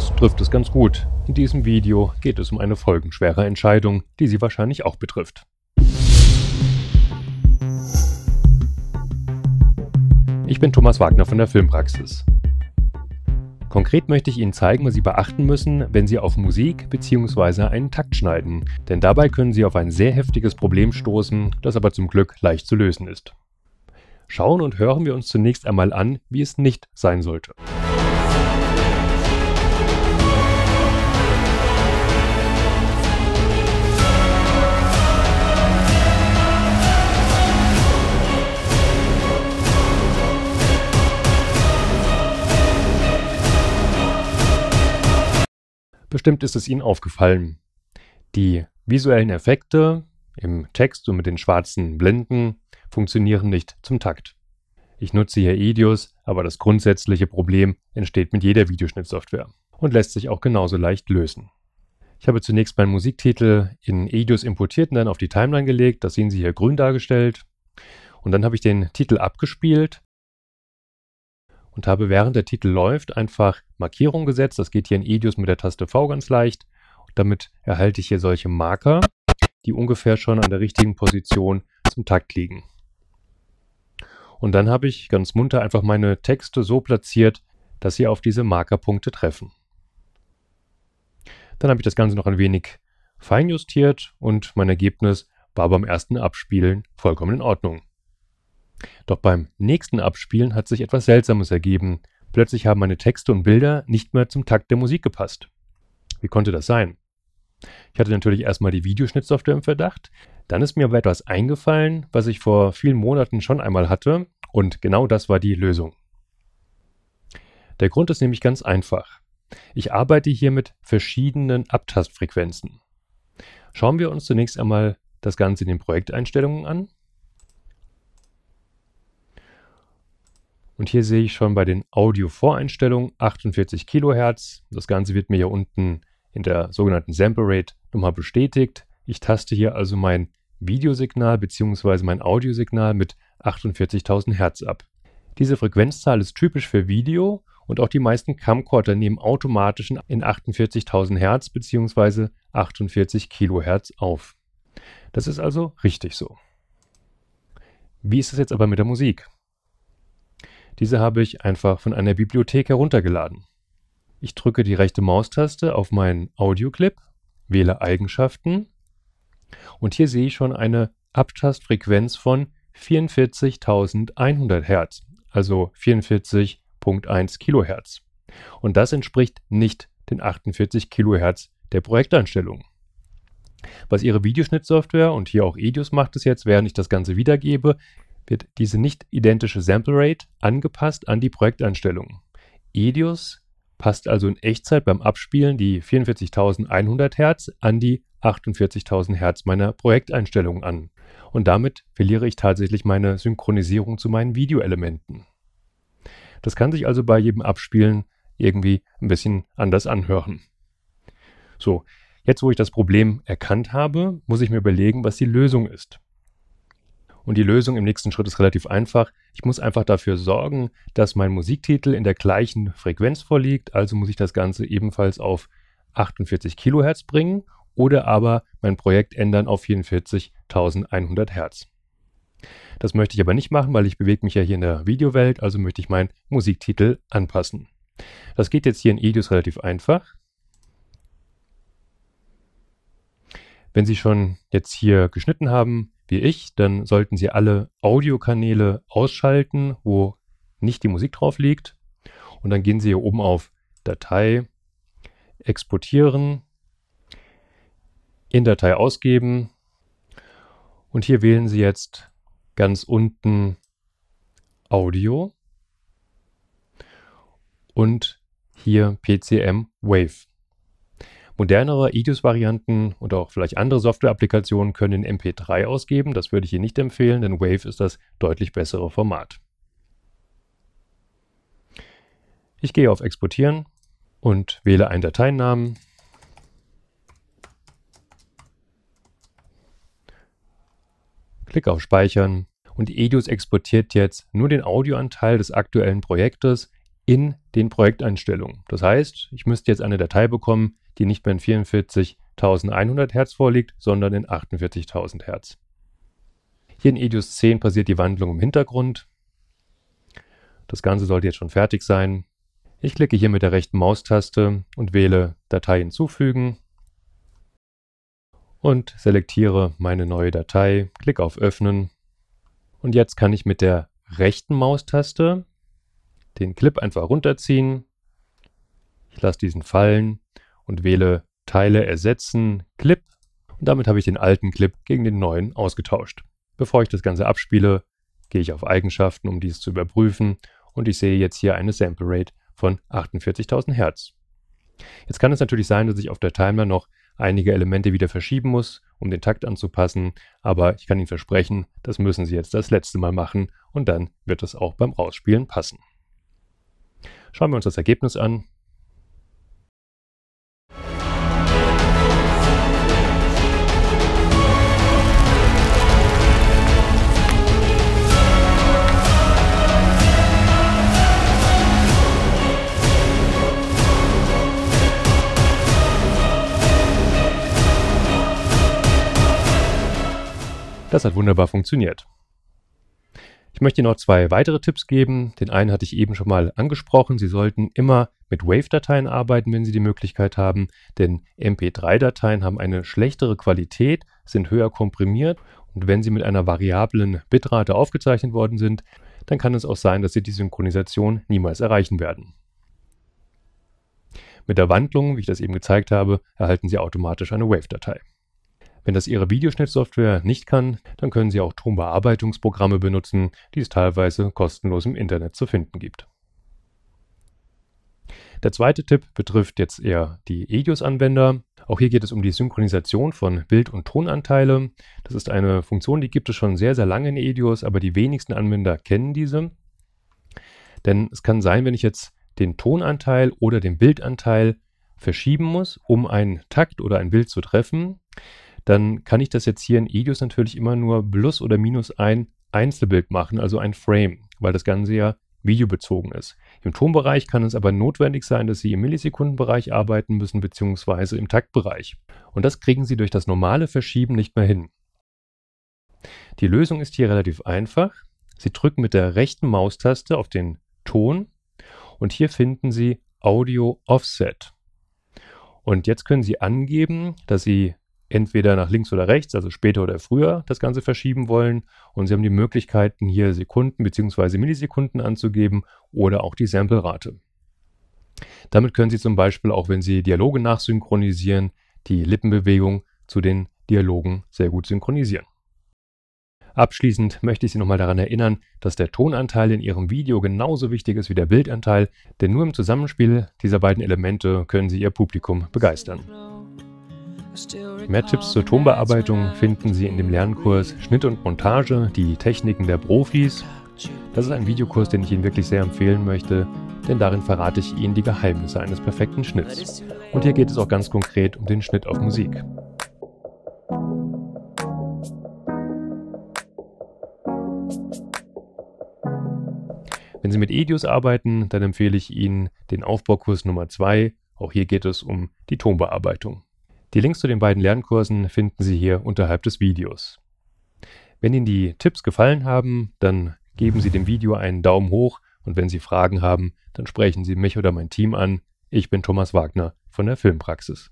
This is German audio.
Das trifft es ganz gut. In diesem Video geht es um eine folgenschwere Entscheidung, die Sie wahrscheinlich auch betrifft. Ich bin Thomas Wagner von der Filmpraxis. Konkret möchte ich Ihnen zeigen, was Sie beachten müssen, wenn Sie auf Musik bzw. einen Takt schneiden, denn dabei können Sie auf ein sehr heftiges Problem stoßen, das aber zum Glück leicht zu lösen ist. Schauen und hören wir uns zunächst einmal an, wie es nicht sein sollte. Bestimmt ist es Ihnen aufgefallen. Die visuellen Effekte im Text und mit den schwarzen Blenden funktionieren nicht zum Takt. Ich nutze hier Edius, aber das grundsätzliche Problem entsteht mit jeder Videoschnittsoftware und lässt sich auch genauso leicht lösen. Ich habe zunächst meinen Musiktitel in Edius importiert und dann auf die Timeline gelegt. Das sehen Sie hier grün dargestellt. Und dann habe ich den Titel abgespielt und habe während der Titel läuft einfach Markierungen gesetzt. Das geht hier in Edius mit der Taste V ganz leicht. Und damit erhalte ich hier solche Marker, die ungefähr schon an der richtigen Position zum Takt liegen. Und dann habe ich ganz munter einfach meine Texte so platziert, dass sie auf diese Markerpunkte treffen. Dann habe ich das Ganze noch ein wenig feinjustiert und mein Ergebnis war beim ersten Abspielen vollkommen in Ordnung. Doch beim nächsten Abspielen hat sich etwas Seltsames ergeben. Plötzlich haben meine Texte und Bilder nicht mehr zum Takt der Musik gepasst. Wie konnte das sein? Ich hatte natürlich erstmal die Videoschnittsoftware im Verdacht. Dann ist mir aber etwas eingefallen, was ich vor vielen Monaten schon einmal hatte. Und genau das war die Lösung. Der Grund ist nämlich ganz einfach. Ich arbeite hier mit verschiedenen Abtastfrequenzen. Schauen wir uns zunächst einmal das Ganze in den Projekteinstellungen an. Und hier sehe ich schon bei den Audio-Voreinstellungen 48 Kilohertz. Das Ganze wird mir hier unten in der sogenannten Sample Rate nochmal bestätigt. Ich taste hier also mein Videosignal bzw. mein Audiosignal mit 48.000 Hertz ab. Diese Frequenzzahl ist typisch für Video und auch die meisten Camcorder nehmen automatisch in 48.000 Hertz bzw. 48 Kilohertz auf. Das ist also richtig so. Wie ist es jetzt aber mit der Musik? Diese habe ich einfach von einer Bibliothek heruntergeladen. Ich drücke die rechte Maustaste auf meinen Audioclip, wähle Eigenschaften und hier sehe ich schon eine Abtastfrequenz von 44.100 Hertz, also 44.1 Kilohertz. Und das entspricht nicht den 48 Kilohertz der Projekteinstellung. Was Ihre Videoschnittsoftware und hier auch Edius macht es jetzt, während ich das Ganze wiedergebe, wird diese nicht identische Sample Rate angepasst an die Projekteinstellungen. Edius passt also in Echtzeit beim Abspielen die 44.100 Hertz an die 48.000 Hertz meiner Projekteinstellungen an. Und damit verliere ich tatsächlich meine Synchronisierung zu meinen Videoelementen. Das kann sich also bei jedem Abspielen irgendwie ein bisschen anders anhören. So, jetzt wo ich das Problem erkannt habe, muss ich mir überlegen, was die Lösung ist. Und die Lösung im nächsten Schritt ist relativ einfach. Ich muss einfach dafür sorgen, dass mein Musiktitel in der gleichen Frequenz vorliegt. Also muss ich das Ganze ebenfalls auf 48 Kilohertz bringen oder aber mein Projekt ändern auf 44.100 Hertz. Das möchte ich aber nicht machen, weil ich bewege mich ja hier in der Videowelt, also möchte ich meinen Musiktitel anpassen. Das geht jetzt hier in Edius relativ einfach. Wenn Sie schon jetzt hier geschnitten haben, wie ich, dann sollten Sie alle Audiokanäle ausschalten, wo nicht die Musik drauf liegt. Und dann gehen Sie hier oben auf Datei, Exportieren, in Datei ausgeben. Und hier wählen Sie jetzt ganz unten Audio und hier PCM Wave. Modernere Edius-Varianten und auch vielleicht andere Software-Applikationen können in MP3 ausgeben. Das würde ich hier nicht empfehlen, denn Wave ist das deutlich bessere Format. Ich gehe auf Exportieren und wähle einen Dateinamen. Klicke auf Speichern und Edius exportiert jetzt nur den Audioanteil des aktuellen Projektes in den Projekteinstellungen. Das heißt, ich müsste jetzt eine Datei bekommen, die nicht mehr in 44.100 Hertz vorliegt, sondern in 48.000 Hertz. Hier in Edius 10 passiert die Wandlung im Hintergrund. Das Ganze sollte jetzt schon fertig sein. Ich klicke hier mit der rechten Maustaste und wähle Datei hinzufügen und selektiere meine neue Datei, klicke auf Öffnen und jetzt kann ich mit der rechten Maustaste den Clip einfach runterziehen. Ich lasse diesen fallen und wähle Teile ersetzen, Clip und damit habe ich den alten Clip gegen den neuen ausgetauscht. Bevor ich das Ganze abspiele, gehe ich auf Eigenschaften, um dies zu überprüfen und ich sehe jetzt hier eine Sample Rate von 48.000 Hertz. Jetzt kann es natürlich sein, dass ich auf der Timer noch einige Elemente wieder verschieben muss, um den Takt anzupassen, aber ich kann Ihnen versprechen, das müssen Sie jetzt das letzte Mal machen und dann wird es auch beim Rausspielen passen. Schauen wir uns das Ergebnis an. Das hat wunderbar funktioniert. Ich möchte Ihnen noch zwei weitere Tipps geben. Den einen hatte ich eben schon mal angesprochen. Sie sollten immer mit Wave-Dateien arbeiten, wenn Sie die Möglichkeit haben, denn MP3-Dateien haben eine schlechtere Qualität, sind höher komprimiert und wenn sie mit einer variablen Bitrate aufgezeichnet worden sind, dann kann es auch sein, dass Sie die Synchronisation niemals erreichen werden. Mit der Wandlung, wie ich das eben gezeigt habe, erhalten Sie automatisch eine Wave-Datei. Wenn das Ihre Videoschnittsoftware nicht kann, dann können Sie auch Tonbearbeitungsprogramme benutzen, die es teilweise kostenlos im Internet zu finden gibt. Der zweite Tipp betrifft jetzt eher die EDIUS-Anwender. Auch hier geht es um die Synchronisation von Bild- und Tonanteile. Das ist eine Funktion, die gibt es schon sehr, sehr lange in EDIUS, aber die wenigsten Anwender kennen diese. Denn es kann sein, wenn ich jetzt den Tonanteil oder den Bildanteil verschieben muss, um einen Takt oder ein Bild zu treffen, dann kann ich das jetzt hier in Edius natürlich immer nur plus oder minus ein Einzelbild machen, also ein Frame, weil das Ganze ja videobezogen ist. Im Tonbereich kann es aber notwendig sein, dass Sie im Millisekundenbereich arbeiten müssen, beziehungsweise im Taktbereich. Und das kriegen Sie durch das normale Verschieben nicht mehr hin. Die Lösung ist hier relativ einfach. Sie drücken mit der rechten Maustaste auf den Ton und hier finden Sie Audio Offset. Und jetzt können Sie angeben, dass Sie entweder nach links oder rechts, also später oder früher, das Ganze verschieben wollen. Und Sie haben die Möglichkeiten, hier Sekunden bzw. Millisekunden anzugeben oder auch die Samplerate. Damit können Sie zum Beispiel auch, wenn Sie Dialoge nachsynchronisieren, die Lippenbewegung zu den Dialogen sehr gut synchronisieren. Abschließend möchte ich Sie nochmal daran erinnern, dass der Tonanteil in Ihrem Video genauso wichtig ist wie der Bildanteil, denn nur im Zusammenspiel dieser beiden Elemente können Sie Ihr Publikum begeistern. Mehr Tipps zur Tonbearbeitung finden Sie in dem Lernkurs Schnitt und Montage, die Techniken der Profis. Das ist ein Videokurs, den ich Ihnen wirklich sehr empfehlen möchte, denn darin verrate ich Ihnen die Geheimnisse eines perfekten Schnitts. Und hier geht es auch ganz konkret um den Schnitt auf Musik. Wenn Sie mit Edius arbeiten, dann empfehle ich Ihnen den Aufbaukurs Nummer 2. Auch hier geht es um die Tonbearbeitung. Die Links zu den beiden Lernkursen finden Sie hier unterhalb des Videos. Wenn Ihnen die Tipps gefallen haben, dann geben Sie dem Video einen Daumen hoch und wenn Sie Fragen haben, dann sprechen Sie mich oder mein Team an. Ich bin Thomas Wagner von der Filmpraxis.